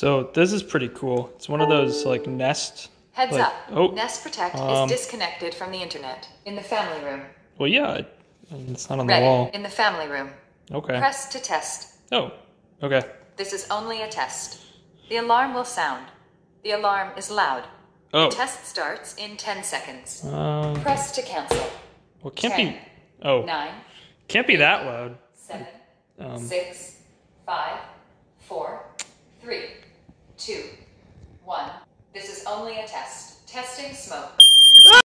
So this is pretty cool. It's one of those like Nest. Heads like, up. Oh, Nest Protect um, is disconnected from the internet. In the family room. well, yeah. it- It's not on the Ready. wall. In the family room. Okay. Press to test. Oh, okay. This is only a test. The alarm will sound. The alarm is loud. Oh, The Test starts in 10 seconds. um, Press to cancel. well, can't Ten. be. Oh, 9, can't be that loud. 7, Um, 6, Two. One. This is only a test. Testing smoke.